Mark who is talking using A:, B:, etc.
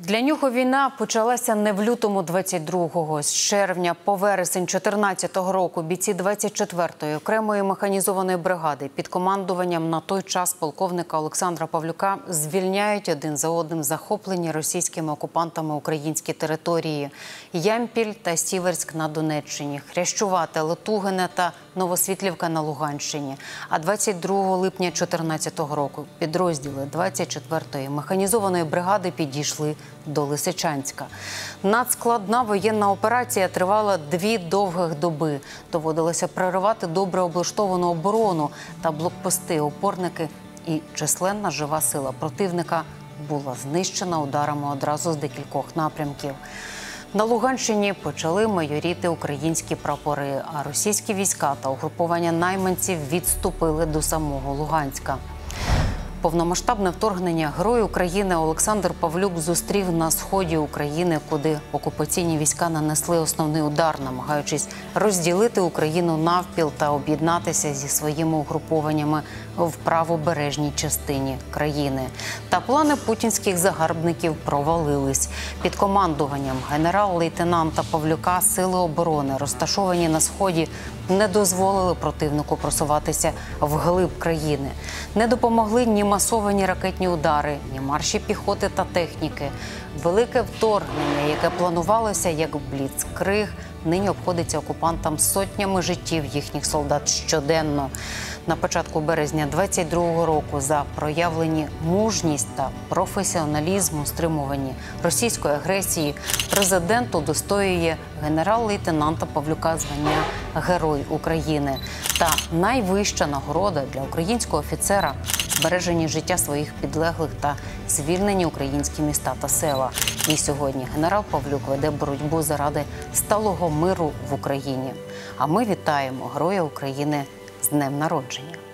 A: Для нього війна почалася не в лютому 22-го. З червня по вересень 14-го року бійці 24-ї окремої механізованої бригади під командуванням на той час полковника Олександра Павлюка звільняють один за одним захоплені російськими окупантами українські території Ямпіль та Сіверськ на Донеччині, Хрящувате, Летугине та Новосвітлівка на Луганщині. А 22 липня 14-го року підрозділи 24-ї механізованої бригади підійшли до Лисичанська. Надскладна воєнна операція тривала дві довгих доби. Доводилося проривати добре облаштовану оборону та блокпости, опорники і численна жива сила противника була знищена ударами одразу з декількох напрямків. На Луганщині почали майоріти українські прапори, а російські війська та угруповання найманців відступили до самого Луганська. Повномасштабне вторгнення Герой України Олександр Павлюк зустрів на сході України, куди окупаційні війська нанесли основний удар, намагаючись розділити Україну навпіл та об'єднатися зі своїми угрупованнями в правобережній частині країни. Та плани путінських загарбників провалились під командуванням генерал-лейтенанта Павлюка. Сили оборони, розташовані на сході, не дозволили противнику просуватися вглиб країни. Не допомогли ні масовані ракетні удари, ні марші піхоти та техніки. Велике вторгнення, яке планувалося як бліцкриг, нині обходиться окупантам сотнями життів їхніх солдат щоденно. На початку березня 22-го року за проявлені мужність та професіоналізм у стримуванні російської агресії президент удостоює генерал-лейтенанта Павлюка звання Герой України та найвища нагорода для українського офіцера збережені життя своїх підлеглих та звільнені українські міста та села. І сьогодні генерал Павлюк веде боротьбу заради сталого миру в Україні. А ми вітаємо Героя України з днем народження.